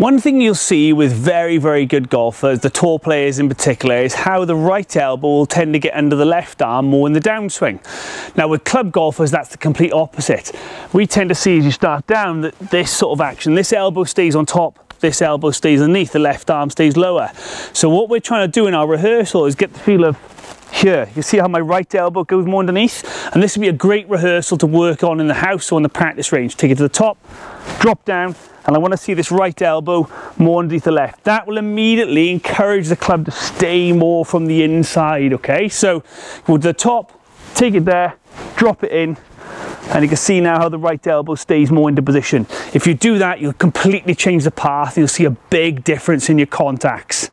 One thing you'll see with very, very good golfers, the tour players in particular, is how the right elbow will tend to get under the left arm more in the downswing. Now with club golfers, that's the complete opposite. We tend to see as you start down that this sort of action, this elbow stays on top, this elbow stays underneath, the left arm stays lower. So what we're trying to do in our rehearsal is get the feel of here. You see how my right elbow goes more underneath? And this would be a great rehearsal to work on in the house or in the practice range. Take it to the top, drop down, and I want to see this right elbow more underneath the left. That will immediately encourage the club to stay more from the inside, okay? So go to the top, take it there, drop it in, and you can see now how the right elbow stays more into position. If you do that, you'll completely change the path. You'll see a big difference in your contacts.